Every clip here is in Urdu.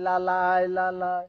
লালায় লালায়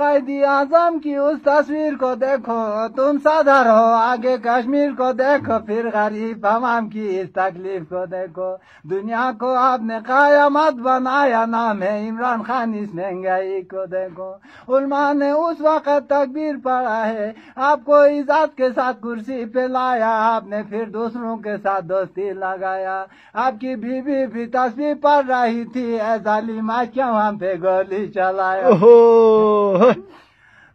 قائد اعظم کی اس تصویر کو دیکھو، تم صدر ہو، آگے کشمیر کو دیکھو، پھر غریب عوام کی اس تکلیف کو دیکھو۔ دنیا کو آپ نے قیامت بنایا، نام ہے عمران خان، اس مہنگائی کو دیکھو۔ علماء نے اس وقت تکبیر پڑھا ہے، آپ کو عزت کے ساتھ کرسی پہ لایا، آپ نے پھر دوسروں کے ساتھ دوستی لگایا۔ آپ کی بیوی بھی تصویر پڑھ رہی تھی اے ظالم کیوں ہم پہ گولی چلایا۔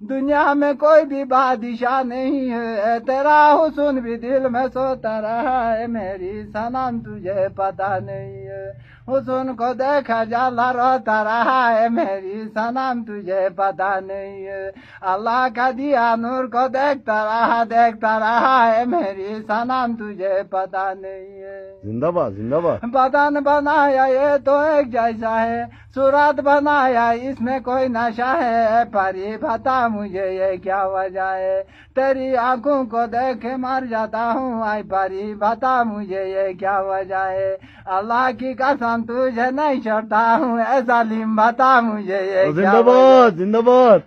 دنیا میں کوئی بھی بادشاہ نہیں ہے۔ تیرا حسن بھی دل میں سوتا رہا ہے۔ میری سنم تجھے پتا نہیں ہے۔ حسن کو دیکھا جالا روتا رہا ہے۔ میری سنم تجھے پتا نہیں ہے۔ اللہ کا دیا نور کو دیکھتا رہا دیکھتا رہا ہے۔ میری سنم تجھے پتا نہیں ہے۔ زندہ باد زندہ باد۔ بدن بنایا یہ تو ایک جیسا ہے صورت بنایا اس میں کوئی نشہ ہے۔ پری بتا مجھے یہ کیا وجہ ہے؟ تیری آنکھوں کو دیکھ مر جاتا ہوں۔ آئی پری بتا مجھے یہ کیا وجہ ہے؟ اللہ کی قسم تجھے نہیں چھوڑتا ہوں۔ اے ظالم بتا مجھے یہ زندہ باد زندہ باد۔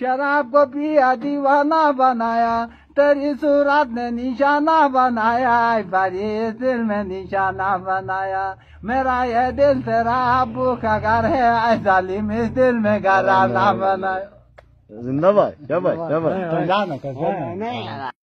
شراب کو پیا دیوانہ بنایا۔ تیری صورت نے نشانہ بنایا اس دل میں نشانہ بنایا میرا یہ دل تیرا ابو کا گھر ہے اے ظالم اس دل میں گھرانہ بنایا زندہ باد